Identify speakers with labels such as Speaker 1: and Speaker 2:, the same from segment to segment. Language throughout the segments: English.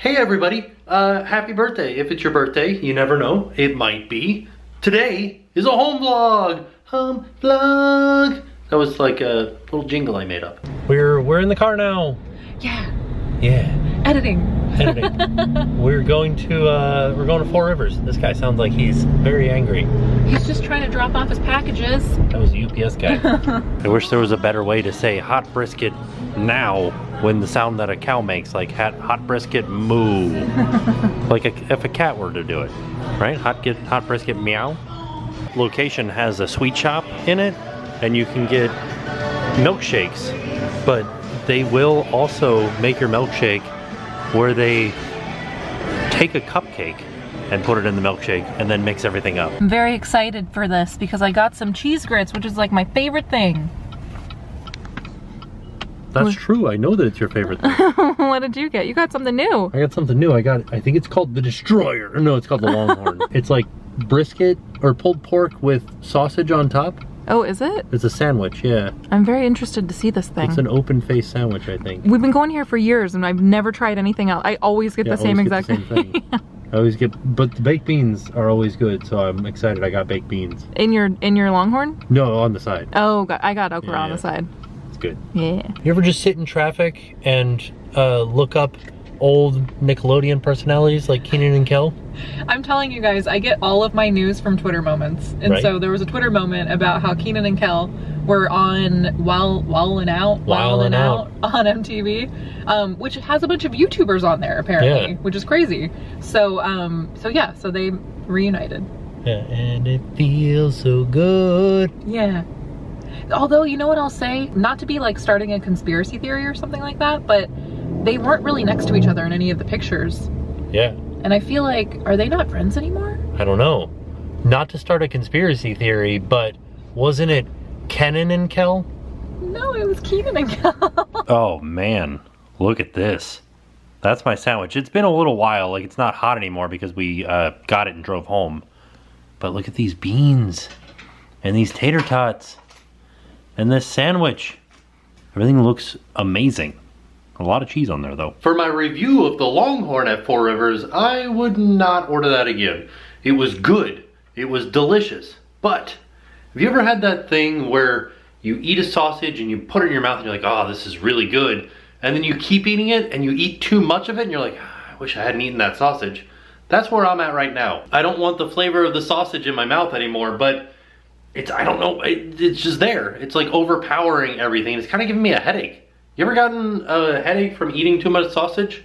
Speaker 1: Hey everybody, uh, happy birthday. If it's your birthday, you never know, it might be. Today is a home vlog. Home vlog. That was like a little jingle I made up. We're we're in the car now.
Speaker 2: Yeah,
Speaker 1: Yeah,
Speaker 2: editing.
Speaker 1: editing. we're going to uh, we're going to Four Rivers. This guy sounds like he's very angry.
Speaker 2: He's just trying to drop off his packages.
Speaker 1: That was a UPS guy. I wish there was a better way to say hot brisket now when the sound that a cow makes, like hot, hot brisket moo. like a, if a cat were to do it, right? Hot, get, hot brisket meow. Location has a sweet shop in it, and you can get milkshakes, but they will also make your milkshake where they take a cupcake and put it in the milkshake and then mix everything up.
Speaker 2: I'm very excited for this because I got some cheese grits, which is like my favorite thing.
Speaker 1: That's true. I know that it's your favorite thing.
Speaker 2: what did you get? You got something new.
Speaker 1: I got something new. I got, I think it's called the Destroyer. No, it's called the Longhorn. it's like brisket or pulled pork with sausage on top.
Speaker 2: Oh, is it?
Speaker 1: It's a sandwich, yeah.
Speaker 2: I'm very interested to see this thing.
Speaker 1: It's an open face sandwich, I think.
Speaker 2: We've been going here for years and I've never tried anything else. I always get
Speaker 1: Yeah,
Speaker 2: the same
Speaker 1: always get
Speaker 2: exact
Speaker 1: the same thing. I always get, but the baked beans are always good, so I'm excited. I got baked beans.
Speaker 2: in your in your longhorn?
Speaker 1: No, on the side.
Speaker 2: Oh, got, I got okra
Speaker 1: Yeah,
Speaker 2: on the side.
Speaker 1: It's good.
Speaker 2: Yeah.
Speaker 1: You ever just sit in traffic and uh, look up old Nickelodeon personalities like Keenan and Kel?
Speaker 2: I'm telling you guys, I get all of my news from Twitter moments. And
Speaker 1: Right.
Speaker 2: so there was a Twitter moment about how Keenan and Kel were on Wild Wildin' Out,
Speaker 1: Wildin'
Speaker 2: Wildin' Out on MTV, um, which has a bunch of YouTubers on there apparently,
Speaker 1: Yeah.
Speaker 2: which is crazy. So um, so yeah, so they reunited.
Speaker 1: Yeah, and it feels so good.
Speaker 2: Yeah. Although, you know what I'll say? Not to be like starting a conspiracy theory or something like that, but they weren't really next to each other in any of the pictures.
Speaker 1: Yeah.
Speaker 2: And I feel like, are they not friends anymore?
Speaker 1: I don't know. Not to start a conspiracy theory, but wasn't it Kenan and Kel?
Speaker 2: No, it was Keenan and Kel.
Speaker 1: Oh man, look at this. That's my sandwich. It's been a little while, like it's not hot anymore because we uh, got it and drove home. But look at these beans and these tater tots and this sandwich. Everything looks amazing. A lot of cheese on there though. For my review of the Longhorn at Four Rivers, I would not order that again. It was good. It was delicious. But have you ever had that thing where you eat a sausage and you put it in your mouth and you're like, oh, this is really good. And then you keep eating it and you eat too much of it and you're like, "Ah, I wish I hadn't eaten that sausage. That's where I'm at right now. I don't want the flavor of the sausage in my mouth anymore, but it's, I don't know, it, it's just there. It's like overpowering everything. It's kind of giving me a headache. You ever gotten a headache from eating too much sausage?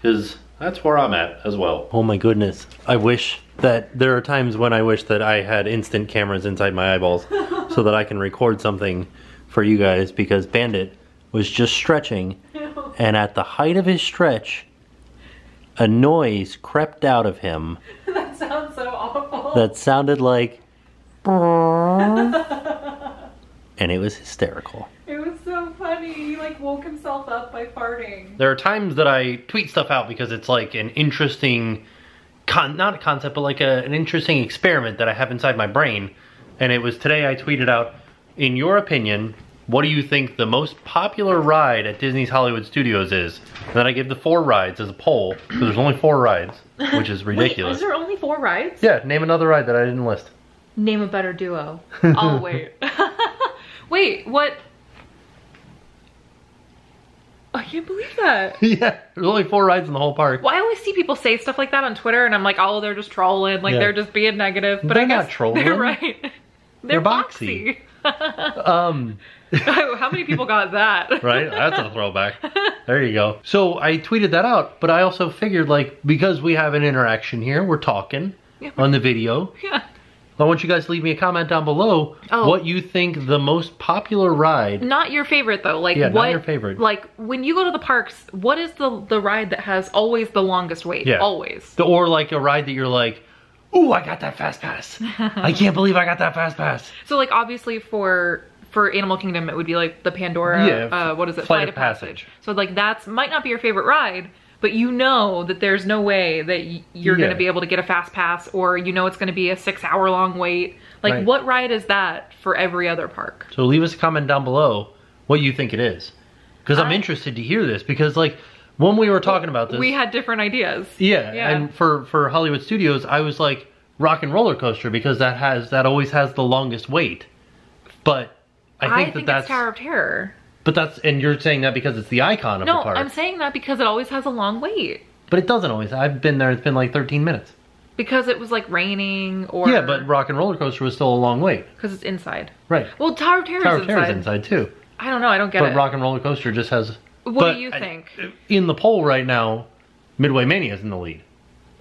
Speaker 1: Because that's where I'm at as well. Oh my goodness. I wish that there are times when I wish that I had instant cameras inside my eyeballs so that I can record something for you guys because Bandit was just stretching and at the height of his stretch, a noise crept out of him
Speaker 2: that sounds so awful.
Speaker 1: that sounded like and it was hysterical.
Speaker 2: It was so funny. He like woke himself up by farting.
Speaker 1: There are times that I tweet stuff out because it's like an interesting, con- not a concept, but like a, an interesting experiment that I have inside my brain. And it was today I tweeted out, in your opinion, what do you think the most popular ride at Disney's Hollywood Studios is? And then I give the four rides as a poll, because there's only four rides, which is ridiculous.
Speaker 2: there only four rides?
Speaker 1: yeah, name another ride that I didn't list.
Speaker 2: Name a better duo. I'll wait. wait, what? I can't believe that.
Speaker 1: yeah, there's only four rides in the whole park.
Speaker 2: Well, I always see people say stuff like that on Twitter, and I'm like, oh, they're just trolling, like
Speaker 1: Yeah.
Speaker 2: they're just being negative. But
Speaker 1: They're
Speaker 2: I
Speaker 1: not
Speaker 2: guess
Speaker 1: trolling.
Speaker 2: They're right. They're,
Speaker 1: They're boxy.
Speaker 2: boxy.
Speaker 1: Um,
Speaker 2: How many people got that?
Speaker 1: right? That's a throwback. There you go. So I tweeted that out, but I also figured like because we have an interaction here, we're talking
Speaker 2: Yeah.
Speaker 1: on the video.
Speaker 2: Yeah.
Speaker 1: I want you guys to leave me a comment down below
Speaker 2: Oh.
Speaker 1: what you think the most popular ride.
Speaker 2: Not your favorite though. Like
Speaker 1: Yeah, not your favorite.
Speaker 2: Like when you go to the parks, what is the the ride that has always the longest wait?
Speaker 1: Yeah.
Speaker 2: Always.
Speaker 1: The- Or like a ride that you're like, ooh, I got that fast pass. I can't believe I got that fast pass.
Speaker 2: So like obviously for for Animal Kingdom it would be like the Pandora.
Speaker 1: Yeah,
Speaker 2: Uh, what is it?
Speaker 1: Flight of Passage.
Speaker 2: So like that's might not be your favorite ride, but you know that there's no way that you're
Speaker 1: Yeah.
Speaker 2: going to be able to get a fast pass, or you know it's going to be a six hour long wait. Like
Speaker 1: Right.
Speaker 2: what ride is that for every other park?
Speaker 1: So leave us a comment down below what you think it is. Because I'm interested to hear this because like when we were talking about this,
Speaker 2: we had different ideas.
Speaker 1: yeah,
Speaker 2: Yeah.
Speaker 1: and for for Hollywood Studios, I was like Rock and Roller Coaster because that has that always has the longest wait. But I think
Speaker 2: I
Speaker 1: that
Speaker 2: think
Speaker 1: that's
Speaker 2: it's Tower of Terror.
Speaker 1: But that's and you're saying that because it's the icon of the
Speaker 2: No,
Speaker 1: park.
Speaker 2: I'm saying that because it always has a long wait.
Speaker 1: but it doesn't always. I've been there. It's been like 13 minutes.
Speaker 2: Because it was like raining or
Speaker 1: yeah, but Rock and Roller Coaster was still a long wait.
Speaker 2: because it's inside.
Speaker 1: Right.
Speaker 2: Well, Tower of Terror
Speaker 1: Tower
Speaker 2: is
Speaker 1: of Terror's
Speaker 2: inside.
Speaker 1: inside too.
Speaker 2: I don't know. I don't get
Speaker 1: But
Speaker 2: it.
Speaker 1: But Rock and Roller Coaster just has.
Speaker 2: what do you
Speaker 1: I-
Speaker 2: think?
Speaker 1: in the poll right now, Midway Mania is in the lead.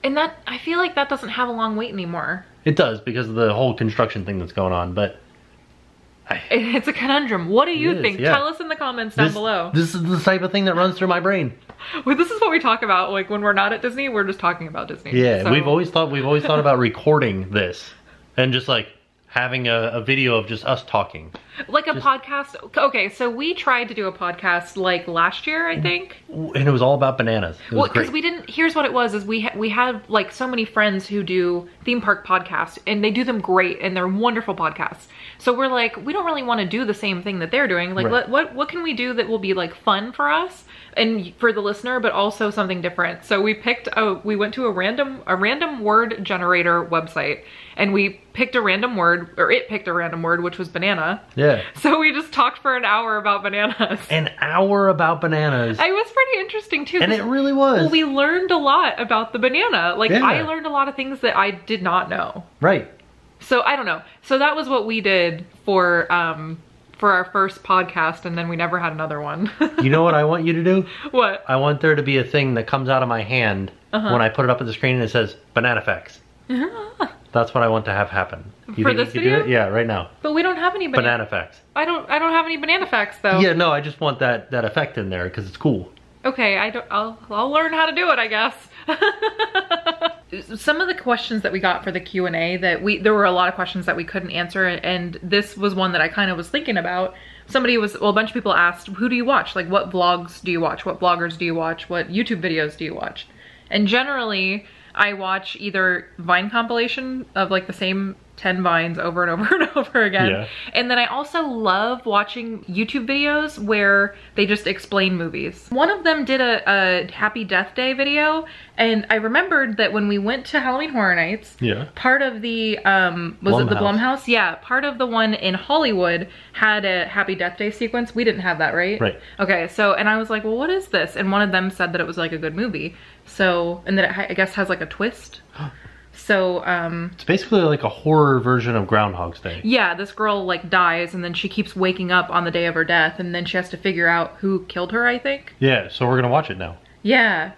Speaker 2: and that I feel like that doesn't have a long wait anymore.
Speaker 1: It does because of the whole construction thing that's going on. But
Speaker 2: It's a conundrum. What do you
Speaker 1: It is,
Speaker 2: think?
Speaker 1: yeah.
Speaker 2: Tell us in the comments down
Speaker 1: this,
Speaker 2: below.
Speaker 1: this is the type of thing that runs through my brain.
Speaker 2: Well, this is what we talk about. Like when we're not at Disney, we're just talking about Disney.
Speaker 1: Yeah,
Speaker 2: So-
Speaker 1: we've always thought we've always thought about recording this and just like having a, a video of just us talking.
Speaker 2: like a podcast. Okay, so we tried to do a podcast like last year, I think.
Speaker 1: And it was all about bananas. It
Speaker 2: Well, because we didn't. Here's what it was: is we ha- we had like so many friends who do theme park podcasts, and they do them great, and they're wonderful podcasts. So we're like, we don't really want to do the same thing that they're doing. Like,
Speaker 1: Right.
Speaker 2: let, what what can we do that will be like fun for us and for the listener, but also something different? So we picked. A, we went to a random a random word generator website, and we picked a random word, or it picked a random word, which was banana.
Speaker 1: yeah,
Speaker 2: So we just talked for an hour about bananas.
Speaker 1: an hour about bananas,
Speaker 2: It was pretty interesting too.
Speaker 1: and it really was
Speaker 2: well, we learned a lot about the banana. Like
Speaker 1: Yeah.
Speaker 2: I learned a lot of things that I did not know.
Speaker 1: right.
Speaker 2: So I don't know. So that was what we did for um for our first podcast and then we never had another one.
Speaker 1: You know what I want you to do?
Speaker 2: what?
Speaker 1: I want there to be a thing that comes out of my hand
Speaker 2: Uh-huh.
Speaker 1: when I put it up at the screen and it says banana facts. That's what I want to have happen. You
Speaker 2: For
Speaker 1: think
Speaker 2: this
Speaker 1: you could do
Speaker 2: video?
Speaker 1: it? Yeah, right now.
Speaker 2: But we don't have any banana.
Speaker 1: Banana facts.
Speaker 2: I don't I don't have any banana facts though.
Speaker 1: Yeah, no, I just want that that effect in there because it's cool.
Speaker 2: Okay, I don't I'll I'll learn how to do it, I guess. Some of the questions that we got for the Q&A that we there were a lot of questions that we couldn't answer and this was one that I kind of was thinking about. Somebody was well a bunch of people asked, "Who do you watch? Like what vlogs do you watch? What bloggers do you watch? What YouTube videos do you watch?" And generally, I watch either Vine compilation of like the same 10 vines over and over and over again.
Speaker 1: Yeah.
Speaker 2: And then I also love watching YouTube videos where they just explain movies. One of them did a, a Happy Death Day video, and I remembered that when we went to Halloween Horror Nights,
Speaker 1: Yeah.
Speaker 2: part of the um was it the
Speaker 1: Blumhouse.
Speaker 2: Blumhouse? Yeah, part of the one in Hollywood had a Happy Death Day sequence. We didn't have that, right?
Speaker 1: Right.
Speaker 2: Okay, so and I was like, well, what is this? And one of them said that it was like a good movie. So and that it I guess has like a twist. So um
Speaker 1: It's basically like a horror version of Groundhog's Day.
Speaker 2: yeah, this girl like dies and then she keeps waking up on the day of her death and then she has to figure out who killed her, I think.
Speaker 1: Yeah, so we're gonna watch it now.
Speaker 2: Yeah.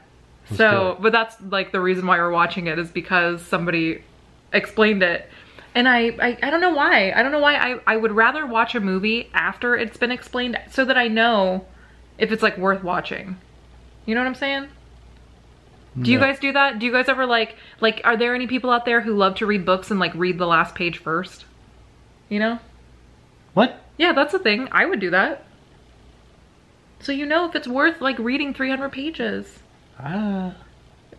Speaker 1: Let's
Speaker 2: so, but that's like the reason why we're watching it is because somebody explained it. And I, I, I don't know why. I don't know why I, I would rather watch a movie after it's been explained so that I know if it's like worth watching. You know what I'm saying? Do you
Speaker 1: No.
Speaker 2: guys do that? Do you guys ever like like are there any people out there who love to read books and like read the last page first? You know?
Speaker 1: What?
Speaker 2: Yeah, that's a thing. I would do that. So you know if it's worth like reading 300 pages.
Speaker 1: Ah.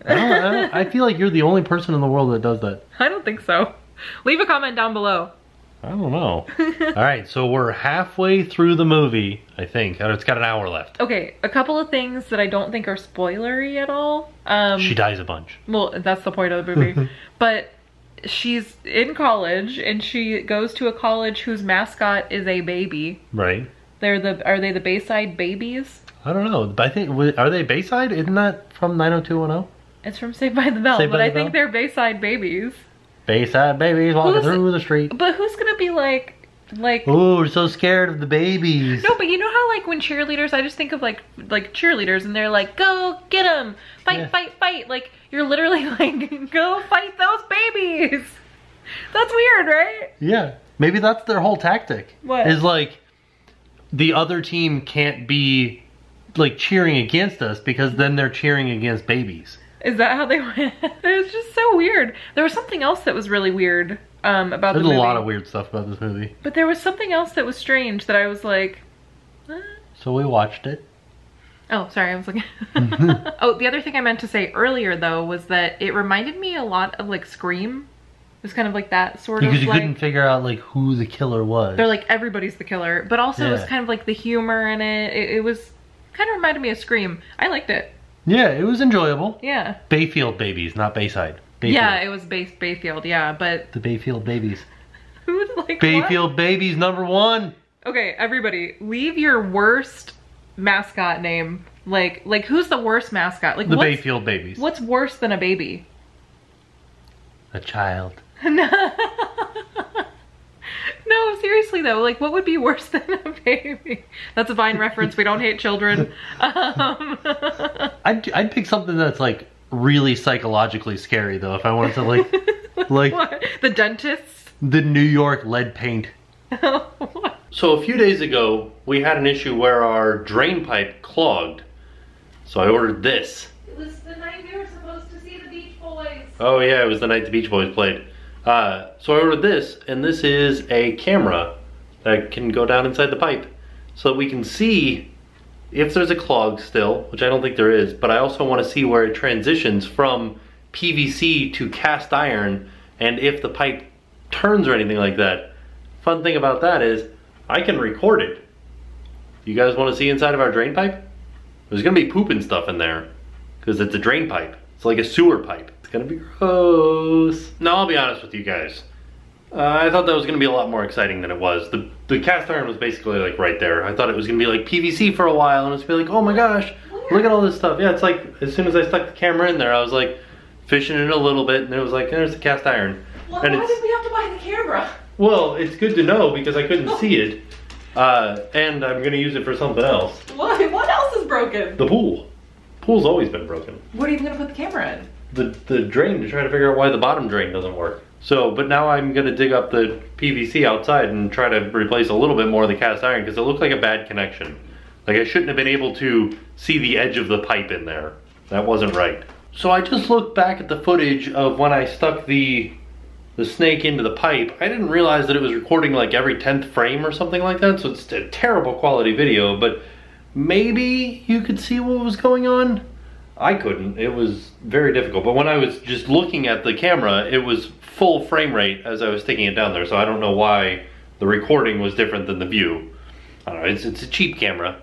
Speaker 1: I, don't, I, don't- I feel like you're the only person in the world that does that.
Speaker 2: I don't think so. Leave a comment down below.
Speaker 1: I don't know. All right, so we're halfway through the movie, I think. It's got an hour left.
Speaker 2: Okay, a couple of things that I don't think are spoilery at all. Um,
Speaker 1: She dies a bunch.
Speaker 2: well, that's the point of the movie. but she's in college and she goes to a college whose mascot is a baby.
Speaker 1: Right?
Speaker 2: They're the are they the Bayside Babies?
Speaker 1: I don't know. But I think are they Bayside? Isn't that from 90210?
Speaker 2: It's from Saved by the Bell,
Speaker 1: Saved
Speaker 2: but I think
Speaker 1: Bell?
Speaker 2: they're Bayside Babies.
Speaker 1: Bayside babies walking
Speaker 2: Who's-
Speaker 1: through the street.
Speaker 2: But who's gonna be like like
Speaker 1: Oh, we're so scared of the babies.
Speaker 2: No, but you know how like when cheerleaders, I just think of like like cheerleaders, and they're like, "Go get them, fight,
Speaker 1: Yeah.
Speaker 2: fight, fight!" Like you're literally like, "Go fight those babies." That's weird, right?
Speaker 1: Yeah, maybe that's their whole tactic.
Speaker 2: What?
Speaker 1: Is like the other team can't be like cheering against us because then they're cheering against babies.
Speaker 2: Is that how they went? it was just so weird. There was something else that was really weird um, about
Speaker 1: There's
Speaker 2: the
Speaker 1: a lot of weird stuff about this movie.
Speaker 2: But there was something else that was strange that I was like?
Speaker 1: So we watched it.
Speaker 2: Oh, sorry, I was like. oh, the other thing I meant to say earlier though was that it reminded me a lot of like Scream. It was kind of like that sort
Speaker 1: Because
Speaker 2: of
Speaker 1: you
Speaker 2: like.
Speaker 1: couldn't figure out like who the killer was.
Speaker 2: they're like everybody's the killer but also it was kind of like the humor in it. it it was kind of reminded me of scream i liked it
Speaker 1: Yeah, it was enjoyable.
Speaker 2: Yeah.
Speaker 1: Bayfield babies, not Bayside. Bayfield.
Speaker 2: Yeah, it was Bay Bayfield, yeah, but
Speaker 1: The Bayfield babies.
Speaker 2: like what?
Speaker 1: Bayfield babies number one.
Speaker 2: Okay, everybody, leave your worst mascot name. Like like who's the worst mascot? Like
Speaker 1: The Bayfield babies.
Speaker 2: what's worse than a baby?
Speaker 1: A child.
Speaker 2: No, seriously though, like what would be worse than a baby? That's a Vine reference. We don't hate children. Um,
Speaker 1: I'd, I'd pick something that's like really psychologically scary though if I wanted to like like
Speaker 2: what? The dentists?
Speaker 1: the New York lead paint. So a few days ago we had an issue where our drain pipe clogged. So I ordered this.
Speaker 2: It was the night we were supposed to see the Beach Boys.
Speaker 1: Oh yeah, it was the night the Beach Boys played. Uh, so I ordered this, and this is a camera that can go down inside the pipe, so that we can see if there's a clog still, which I don't think there is. But I also want to see where it transitions from PVC to cast iron, and if the pipe turns or anything like that. Fun thing about that is I can record it. You guys want to see inside of our drain pipe? There's gonna be poop and stuff in there because it's a drain pipe. It's like a sewer pipe. It's gonna be gross. No, I'll be honest with you guys. Uh, I thought that was gonna be a lot more exciting than it was. The the cast iron was basically like right there. I thought it was gonna be like PVC for a while, and it's be like, oh my gosh, look at all this stuff. Yeah, it's like as soon as I stuck the camera in there, I was like fishing it a little bit, and it was like there's the cast iron.
Speaker 2: Well,
Speaker 1: and
Speaker 2: why
Speaker 1: it's
Speaker 2: did we have to buy the camera?
Speaker 1: well, it's good to know because I couldn't see it, uh, and I'm gonna use it for something else.
Speaker 2: Why? What else is broken?
Speaker 1: The pool. Pool's always been broken.
Speaker 2: What are you gonna put the camera in?
Speaker 1: The the drain to try to figure out why the bottom drain doesn't work. So, but now I'm gonna dig up the PVC outside and try to replace a little bit more of the cast iron because it looked like a bad connection. Like I shouldn't have been able to see the edge of the pipe in there. That wasn't right. So I just looked back at the footage of when I stuck the the snake into the pipe. I didn't realize that it was recording like every 10th frame or something like that. So it's a terrible quality video, but maybe you could see what was going on. I couldn't. It was very difficult. But when I was just looking at the camera, it was full frame rate as I was sticking it down there. So I don't know why the recording was different than the view. I don't know. It's, it's a cheap camera.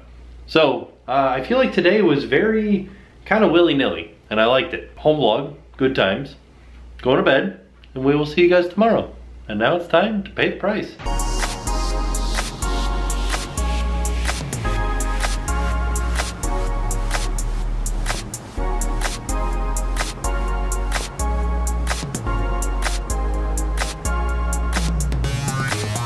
Speaker 1: So uh, I feel like today was very kind of willy nilly, and I liked it. Home vlog, good times. Going to bed, and we will see you guys tomorrow. And now it's time to pay the price.